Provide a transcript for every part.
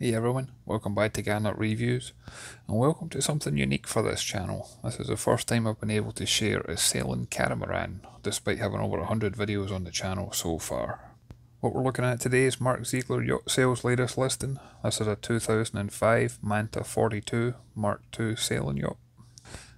Hey everyone, welcome back to Garnock Reviews, and welcome to something unique for this channel. This is the first time I've been able to share a sailing catamaran, despite having over 100 videos on the channel so far. What we're looking at today is Mark Zeigler Yacht Sales latest listing. This is a 2005 Manta 42 Mark II sailing yacht.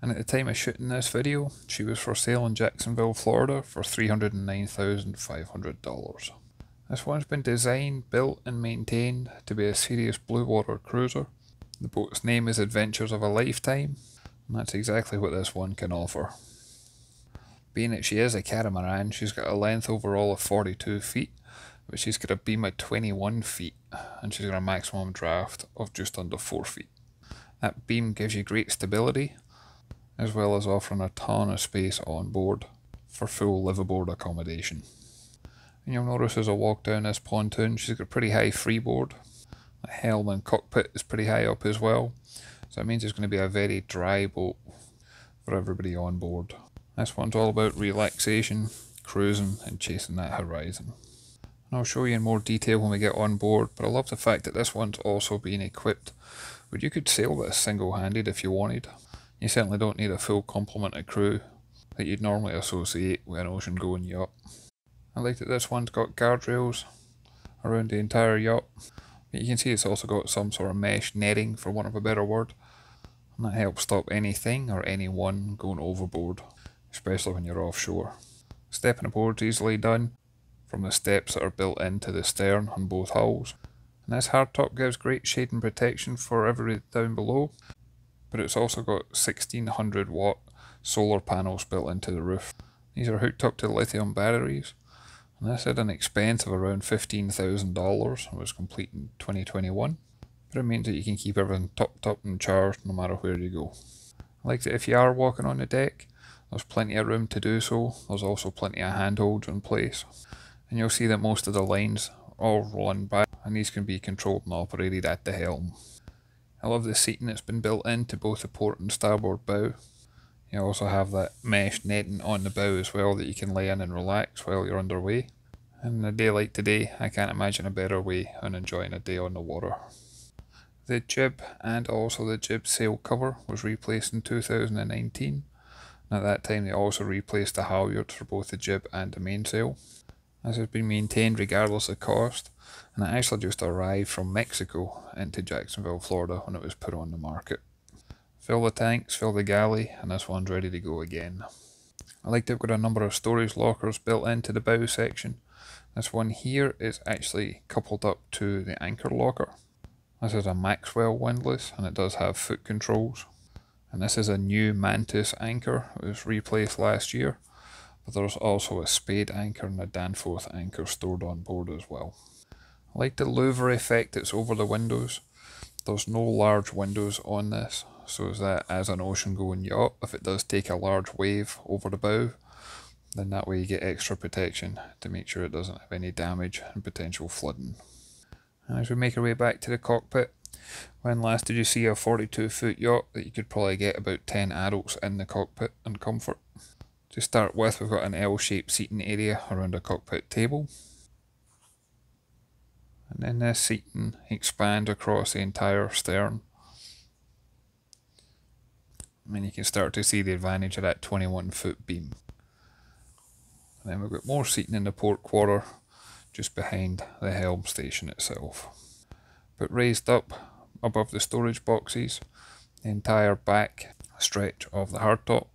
And at the time of shooting this video, she was for sale in Jacksonville, Florida for $309,500. This one's been designed, built and maintained to be a serious blue water cruiser. The boat's name is Adventures of a Lifetime, and that's exactly what this one can offer. Being that she is a catamaran, she's got a length overall of 42 feet, but she's got a beam of 21 feet, and she's got a maximum draft of just under 4 feet. That beam gives you great stability, as well as offering a ton of space on board for full liveaboard accommodation. And you'll notice as I walk down this pontoon, she's got a pretty high freeboard. The helm and cockpit is pretty high up as well. So that means it's going to be a very dry boat for everybody on board. This one's all about relaxation, cruising and chasing that horizon. And I'll show you in more detail when we get on board, but I love the fact that this one's also being equipped where you could sail this single-handed if you wanted. You certainly don't need a full complement of crew that you'd normally associate with an ocean-going yacht. I like that this one's got guardrails around the entire yacht. But you can see it's also got some sort of mesh netting, for want of a better word. And that helps stop anything or anyone going overboard, especially when you're offshore. Stepping aboard is easily done from the steps that are built into the stern on both hulls. And this hardtop gives great shade and protection for everybody down below, but it's also got 1600 watt solar panels built into the roof. These are hooked up to lithium batteries, and this had an expense of around $15,000 and was complete in 2021. But it means that you can keep everything topped up and charged no matter where you go. I like that if you are walking on the deck, there's plenty of room to do so. There's also plenty of handholds in place. And you'll see that most of the lines are run back and these can be controlled and operated at the helm. I love the seating that's been built into both the port and starboard bow. You also have that mesh netting on the bow as well that you can lay in and relax while you're underway. And a day like today, I can't imagine a better way on enjoying a day on the water. The jib and also the jib sail cover was replaced in 2019. And at that time they also replaced the halyards for both the jib and the mainsail. This has been maintained regardless of cost, and it actually just arrived from Mexico into Jacksonville, Florida when it was put on the market. Fill the tanks, fill the galley, and this one's ready to go again. I like to have got a number of storage lockers built into the bow section. This one here is actually coupled up to the anchor locker. This is a Maxwell windlass and it does have foot controls. And this is a new Mantus anchor, it was replaced last year. But there's also a spade anchor and a Danforth anchor stored on board as well. I like the louver effect that's over the windows. There's no large windows on this, so is that as an ocean going yacht, if it does take a large wave over the bow, then that way you get extra protection to make sure it doesn't have any damage and potential flooding. And as we make our way back to the cockpit, when last did you see a 42 foot yacht that you could probably get about 10 adults in the cockpit in comfort? To start with, we've got an L-shaped seating area around a cockpit table. And then this seating expands across the entire stern and you can start to see the advantage of that 21 foot beam. And then we've got more seating in the port quarter just behind the helm station itself. But raised up above the storage boxes, the entire back stretch of the hardtop,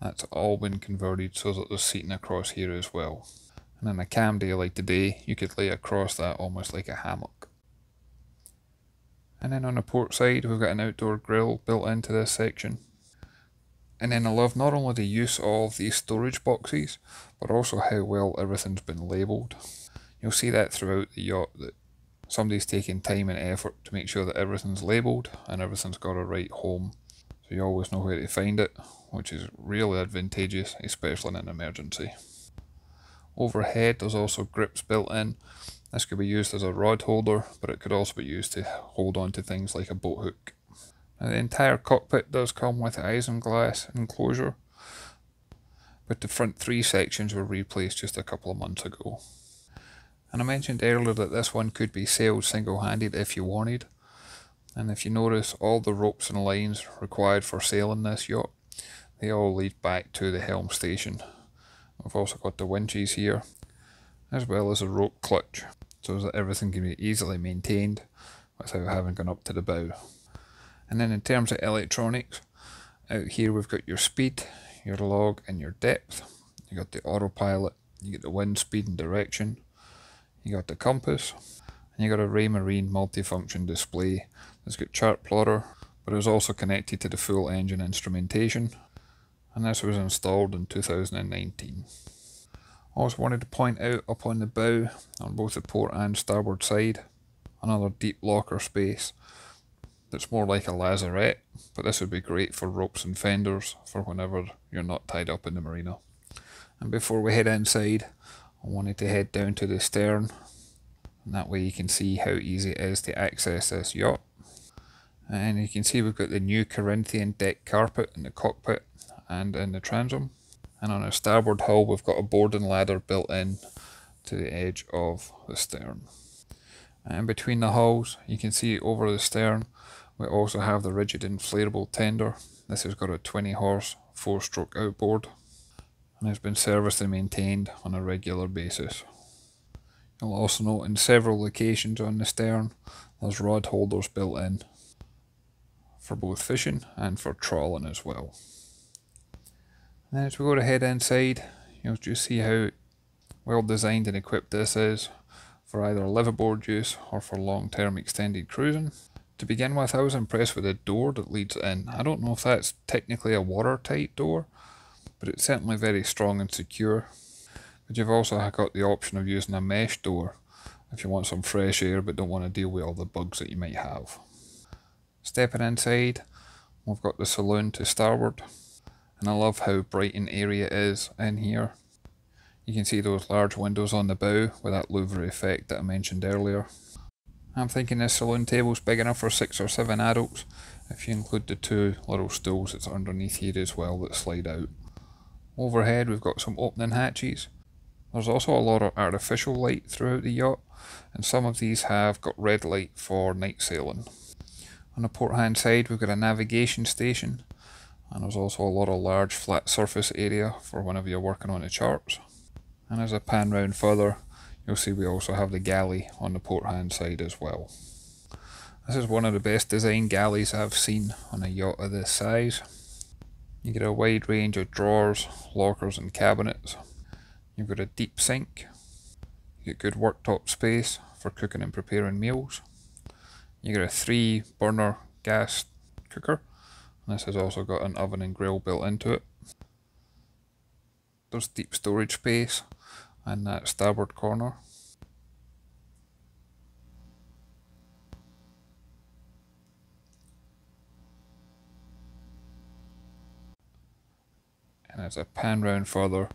that's all been converted so that there's seating across here as well. And in a cam day like today, you could lay across that almost like a hammock. And then on the port side, we've got an outdoor grill built into this section. And then I love not only the use of these storage boxes, but also how well everything's been labelled. You'll see that throughout the yacht that somebody's taking time and effort to make sure that everything's labelled and everything's got a right home. So you always know where to find it, which is really advantageous, especially in an emergency. Overhead there's also grips built in this could be used as a rod holder, but it could also be used to hold on to things like a boat hook. Now, the entire cockpit does come with an isinglass enclosure, but the front three sections were replaced just a couple of months ago. And I mentioned earlier that this one could be sailed single-handed if you wanted. And if you notice, all the ropes and lines required for sailing this yacht, they all lead back to the helm station. We've also got the winches here, as well as a rope clutch, so that everything can be easily maintained without having gone up to the bow. And then in terms of electronics, out here we've got your speed, your log and your depth. You got the autopilot, you get the wind speed and direction, you got the compass, and you got a Raymarine multifunction display that's got chart plotter, but was also connected to the full engine instrumentation, and this was installed in 2019. I also wanted to point out up on the bow, on both the port and starboard side, another deep locker space that's more like a lazarette, but this would be great for ropes and fenders for whenever you're not tied up in the marina. And before we head inside, I wanted to head down to the stern, and that way you can see how easy it is to access this yacht. And you can see we've got the new Corinthian deck carpet in the cockpit and in the transom. And on our starboard hull we've got a boarding ladder built in to the edge of the stern. Uh, and between the hulls, you can see over the stern, we also have the rigid inflatable tender. This has got a 20 horse, 4 stroke outboard and has been serviced and maintained on a regular basis. You'll also note in several locations on the stern, there's rod holders built in for both fishing and for trawling as well. And as we go to head inside, you'll just see how well designed and equipped this is for either liveaboard use or for long-term extended cruising. To begin with, I was impressed with the door that leads in. I don't know if that's technically a watertight door, but it's certainly very strong and secure. But you've also got the option of using a mesh door if you want some fresh air but don't want to deal with all the bugs that you might have. Stepping inside, we've got the saloon to starboard, and I love how bright airy it is in here. You can see those large windows on the bow with that louver effect that I mentioned earlier. I'm thinking this saloon table's big enough for six or seven adults, if you include the two little stools that's underneath here as well that slide out. Overhead we've got some opening hatches. There's also a lot of artificial light throughout the yacht, and some of these have got red light for night sailing. On the port hand side we've got a navigation station, and there's also a lot of large flat surface area for whenever you're working on the charts. And as I pan round further, you'll see we also have the galley on the port hand side as well. This is one of the best designed galleys I've seen on a yacht of this size. You get a wide range of drawers, lockers and cabinets. You've got a deep sink. You get good worktop space for cooking and preparing meals. You get a three burner gas cooker. This has also got an oven and grill built into it. There's deep storage space and that starboard corner. And as I pan round further,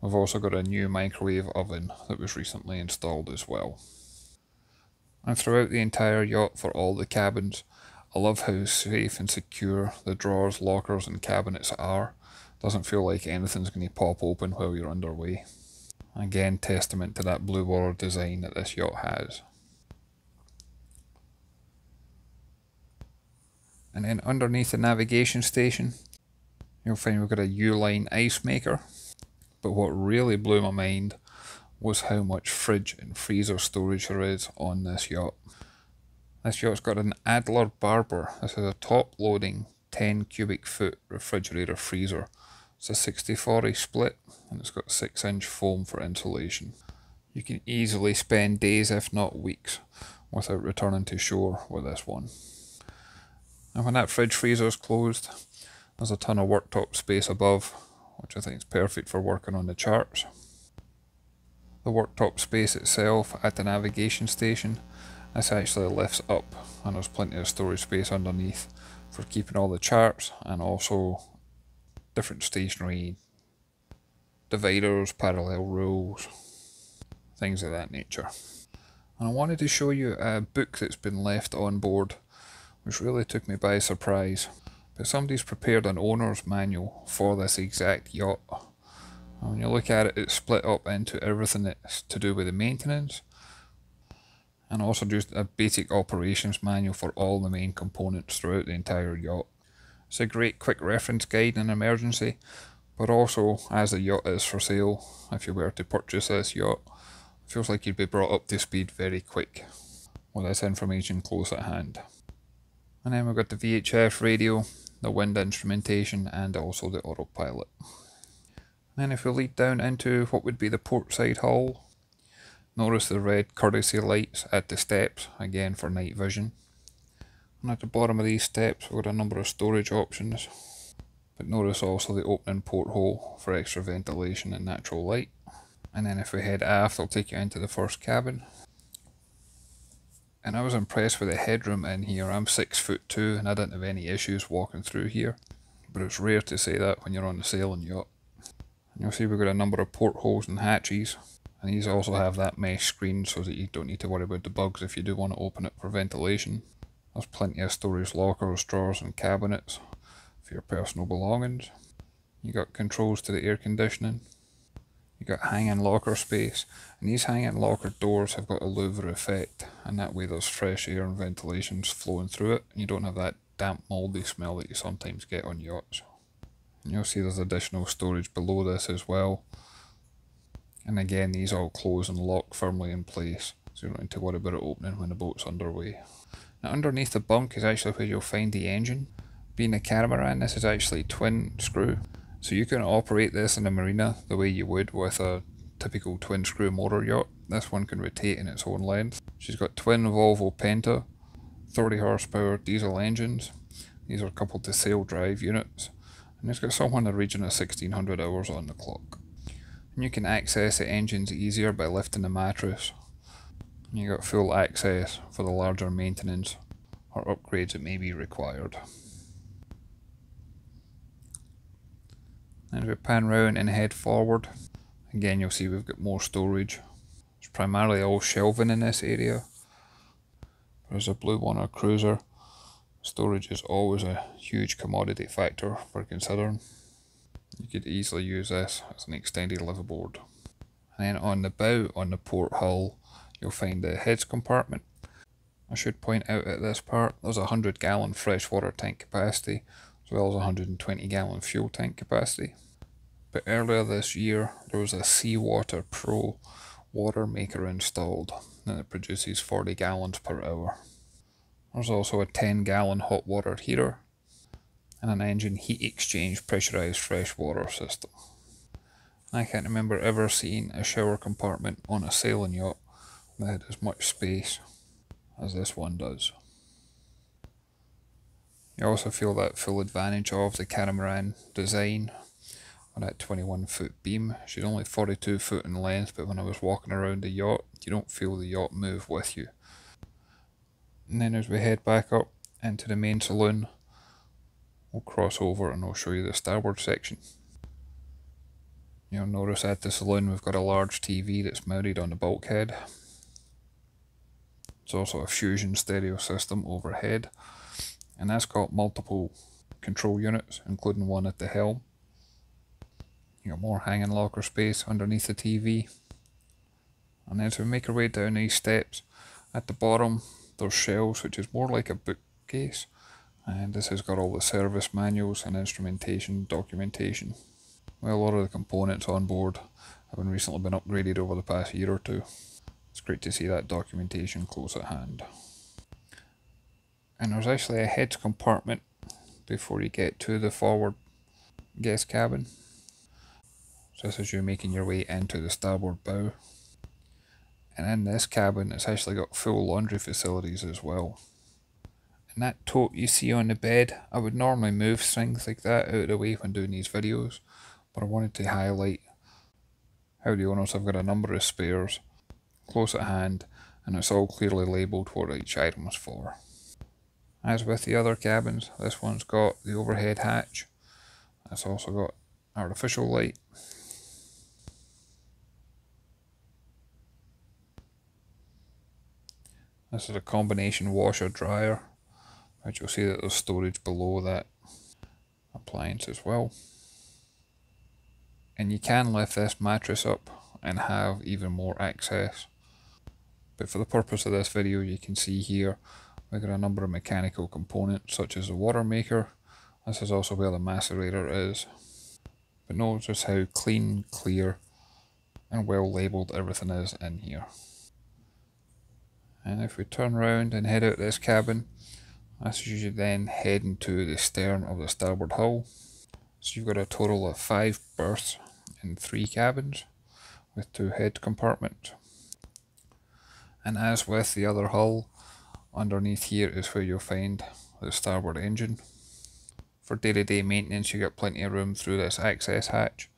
we've also got a new microwave oven that was recently installed as well. And throughout the entire yacht for all the cabins, I love how safe and secure the drawers, lockers and cabinets are. Doesn't feel like anything's going to pop open while you're underway. Again, testament to that blue water design that this yacht has. And then underneath the navigation station, you'll find we've got a Uline ice maker. But what really blew my mind was how much fridge and freezer storage there is on this yacht. This yacht's got an Adler Barbour. This is a top loading 10 cubic foot refrigerator freezer it's a 60-40 split and it's got 6 inch foam for insulation. You can easily spend days if not weeks without returning to shore with this one. And when that fridge freezer is closed, there's a ton of worktop space above, which I think is perfect for working on the charts. The worktop space itself at the navigation station, this actually lifts up and there's plenty of storage space underneath for keeping all the charts and also different stationary dividers, parallel rules, things of that nature. And I wanted to show you a book that's been left on board, which really took me by surprise. But somebody's prepared an owner's manual for this exact yacht. And when you look at it, it's split up into everything that's to do with the maintenance, and also just a basic operations manual for all the main components throughout the entire yacht. It's a great quick reference guide in an emergency, but also as the yacht is for sale, if you were to purchase this yacht, feels like you'd be brought up to speed very quick with this information close at hand. And then we've got the VHF radio, the wind instrumentation and also the autopilot. Then if we lead down into what would be the port side hull, notice the red courtesy lights at the steps, again for night vision. And at the bottom of these steps we've got a number of storage options, but notice also the opening porthole for extra ventilation and natural light. And then if we head aft, I'll take you into the first cabin. And I was impressed with the headroom in here. I'm six foot two and I didn't have any issues walking through here. But it's rare to say that when you're on a sailing yacht. And you'll see we've got a number of portholes and hatches. And these also have that mesh screen so that you don't need to worry about the bugs if you do want to open it for ventilation. There's plenty of storage lockers, drawers and cabinets for your personal belongings. You got controls to the air conditioning you got hanging locker space, and these hanging locker doors have got a louver effect, and that way there's fresh air and ventilation's flowing through it, and you don't have that damp mouldy smell that you sometimes get on yachts. And you'll see there's additional storage below this as well. And again, these all close and lock firmly in place, so you don't need to worry about it opening when the boat's underway. Now underneath the bunk is actually where you'll find the engine. Being a catamaran, this is actually twin screw, so you can operate this in a marina the way you would with a typical twin screw motor yacht. This one can rotate in its own length. She's got twin Volvo Penta, 30 horsepower diesel engines. These are coupled to sail drive units. And it's got somewhere in the region of 1600 hours on the clock. And you can access the engines easier by lifting the mattress. And you got full access for the larger maintenance or upgrades that may be required. And if we pan round and head forward, again you'll see we've got more storage. It's primarily all shelving in this area. There's a Blue Water cruiser. Storage is always a huge commodity factor for considering. You could easily use this as an extended liveaboard. And then on the bow, on the port hull, you'll find the heads compartment. I should point out at this part, there's a 100 gallon freshwater tank capacity, as well as a 120 gallon fuel tank capacity. But earlier this year, there was a Seawater Pro water maker installed, and it produces 40 gallons per hour. There's also a 10 gallon hot water heater an engine heat exchange pressurized fresh water system. I can't remember ever seeing a shower compartment on a sailing yacht that had as much space as this one does. You also feel that full advantage of the catamaran design on that 21 foot beam. She's only 42 foot in length, but when I was walking around the yacht, you don't feel the yacht move with you. And then as we head back up into the main saloon, we'll cross over and I'll show you the starboard section. You'll notice at the saloon we've got a large TV that's mounted on the bulkhead. It's also a fusion stereo system overhead, and that's got multiple control units, including one at the helm you got more hanging locker space underneath the TV. And as we make our way down these steps, at the bottom there's shelves which is more like a bookcase. And this has got all the service manuals and instrumentation documentation. Well, a lot of the components on board have been recently been upgraded over the past year or two. It's great to see that documentation close at hand. And there's actually a heads compartment before you get to the forward guest cabin just as you're making your way into the starboard bow. And in this cabin, it's actually got full laundry facilities as well. And that tote you see on the bed, I would normally move things like that out of the way when doing these videos, but I wanted to highlight how the owners have got a number of spares close at hand, and it's all clearly labelled what each item is for. As with the other cabins, this one's got the overhead hatch. It's also got artificial light This is a combination washer dryer, which you'll see that there's storage below that appliance as well. And you can lift this mattress up and have even more access. But for the purpose of this video you can see here we've got a number of mechanical components such as the water maker. This is also where the macerator is. But notice how clean, clear and well labelled everything is in here. And if we turn around and head out this cabin, that's usually then heading to the stern of the starboard hull. So you've got a total of five berths in three cabins with two head compartments. And as with the other hull, underneath here is where you'll find the starboard engine. For day-to-day -day maintenance you get plenty of room through this access hatch,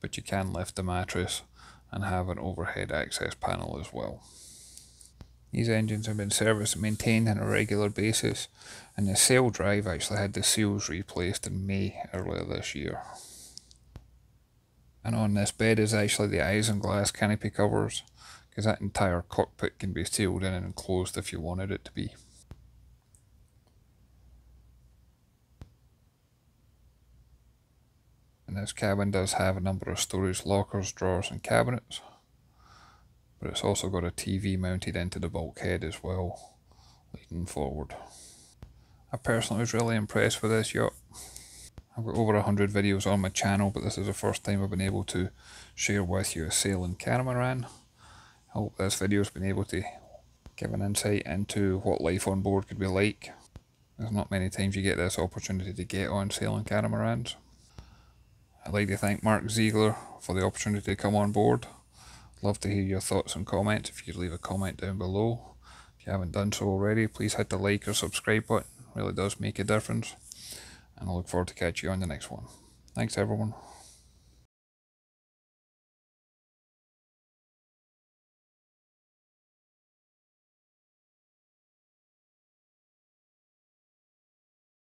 but you can lift the mattress and have an overhead access panel as well. These engines have been serviced and maintained on a regular basis, and the sail drive actually had the seals replaced in May earlier this year. And on this bed is actually the isinglass canopy covers, because that entire cockpit can be sealed in and enclosed if you wanted it to be. And this cabin does have a number of storage lockers, drawers and cabinets but it's also got a TV mounted into the bulkhead as well, leading forward. I personally was really impressed with this yacht. I've got over 100 videos on my channel, but this is the first time I've been able to share with you a sailing catamaran. I hope this video has been able to give an insight into what life on board could be like. There's not many times you get this opportunity to get on sailing catamarans. I'd like to thank Mark Zeigler for the opportunity to come on board. Love to hear your thoughts and comments. If you leave a comment down below. If you haven't done so already, please hit the like or subscribe button. It really does make a difference. And I look forward to catch you on the next one. Thanks everyone.